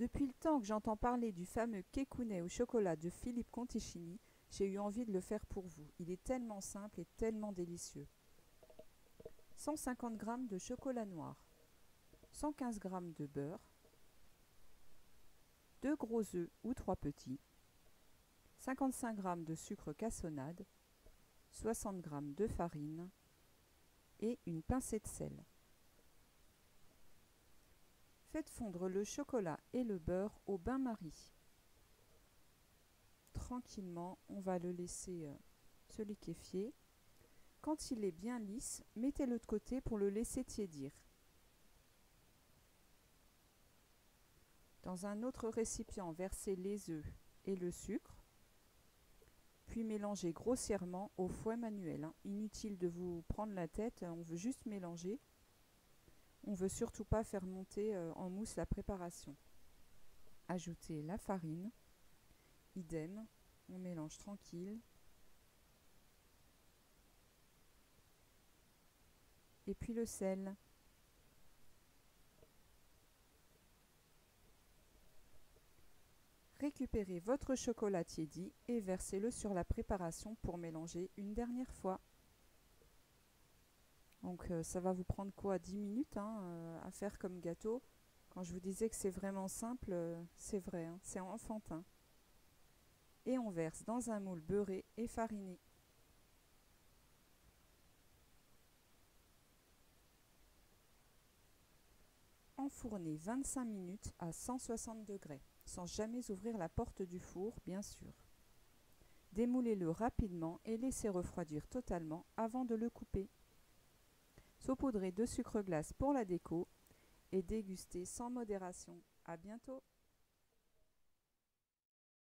Depuis le temps que j'entends parler du fameux kekounet au chocolat de Philippe Conticini, j'ai eu envie de le faire pour vous. Il est tellement simple et tellement délicieux. 150 g de chocolat noir, 115 g de beurre, 2 gros œufs ou 3 petits, 55 g de sucre cassonade, 60 g de farine et une pincée de sel. Faites fondre le chocolat et le beurre au bain-marie. Tranquillement, on va le laisser euh, se liquéfier. Quand il est bien lisse, mettez-le de côté pour le laisser tiédir. Dans un autre récipient, versez les œufs et le sucre, puis mélangez grossièrement au fouet manuel. Hein. Inutile de vous prendre la tête, on veut juste mélanger. On ne veut surtout pas faire monter euh, en mousse la préparation. Ajoutez la farine, idem, on mélange tranquille. Et puis le sel. Récupérez votre chocolat tiédi et versez-le sur la préparation pour mélanger une dernière fois. Donc euh, ça va vous prendre quoi 10 minutes hein, euh, à faire comme gâteau? Quand je vous disais que c'est vraiment simple, euh, c'est vrai, hein, c'est enfantin. Et on verse dans un moule beurré et fariné. Enfournez 25 minutes à 160 degrés sans jamais ouvrir la porte du four, bien sûr. Démoulez-le rapidement et laissez refroidir totalement avant de le couper. Saupoudrez de sucre glace pour la déco et dégustez sans modération. À bientôt